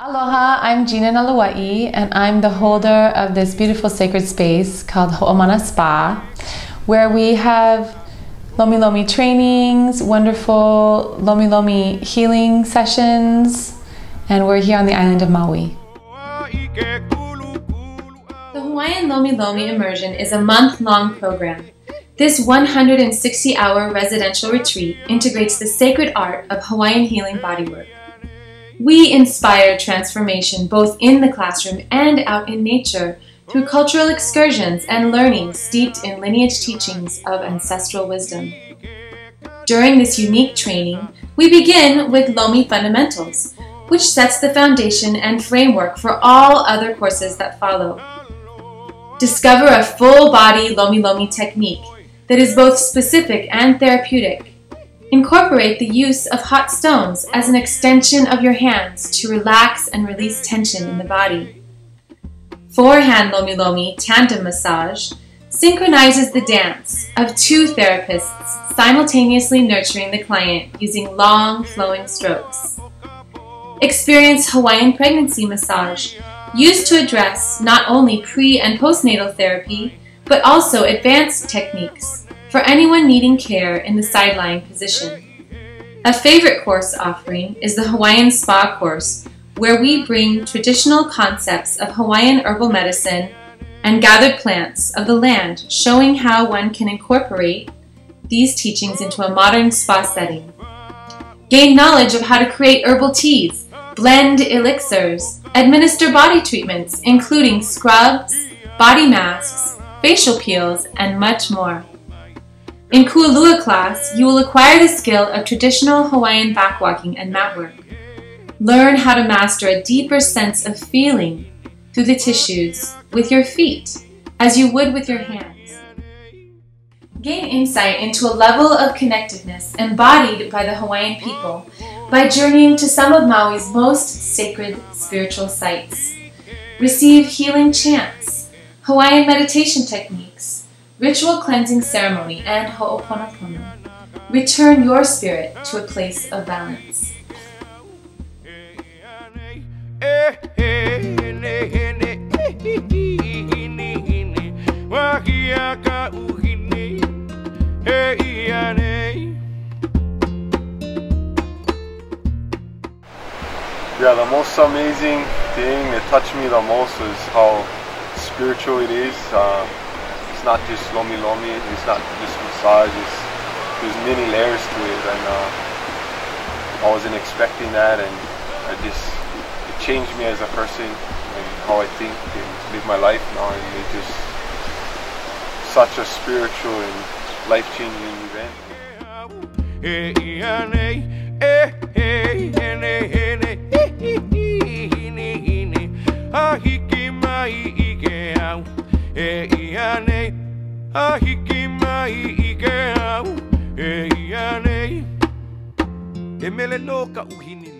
Aloha, I'm Gina Nalawai, and I'm the holder of this beautiful sacred space called Ho'omana Spa, where we have Lomi Lomi trainings, wonderful Lomi Lomi healing sessions, and we're here on the island of Maui. The Hawaiian Lomi Lomi Immersion is a month long program. This 160 hour residential retreat integrates the sacred art of Hawaiian healing bodywork we inspire transformation both in the classroom and out in nature through cultural excursions and learning steeped in lineage teachings of ancestral wisdom. During this unique training, we begin with Lomi Fundamentals, which sets the foundation and framework for all other courses that follow. Discover a full body Lomi Lomi technique that is both specific and therapeutic Incorporate the use of hot stones as an extension of your hands to relax and release tension in the body. Four Hand Lomi Lomi tandem massage synchronizes the dance of two therapists simultaneously nurturing the client using long flowing strokes. Experience Hawaiian pregnancy massage used to address not only pre and postnatal therapy, but also advanced techniques for anyone needing care in the side-lying position. A favorite course offering is the Hawaiian Spa course, where we bring traditional concepts of Hawaiian herbal medicine and gathered plants of the land, showing how one can incorporate these teachings into a modern spa setting. Gain knowledge of how to create herbal teas, blend elixirs, administer body treatments, including scrubs, body masks, facial peels, and much more. In Kualua class, you will acquire the skill of traditional Hawaiian backwalking and mat work. Learn how to master a deeper sense of feeling through the tissues with your feet, as you would with your hands. Gain insight into a level of connectedness embodied by the Hawaiian people by journeying to some of Maui's most sacred spiritual sites. Receive healing chants, Hawaiian meditation techniques, ritual cleansing ceremony, and ho'oponopono. Return your spirit to a place of balance. Yeah, the most amazing thing that touched me the most is how spiritual it is. Uh, it's not just lomi lomi, it's not just massage, it's, there's many layers to it and uh, I wasn't expecting that and I just, it changed me as a person and how I think and live my life now and it just, such a spiritual and life-changing event. Ahiki mai i ke au. E ia nei e mele no ka uhini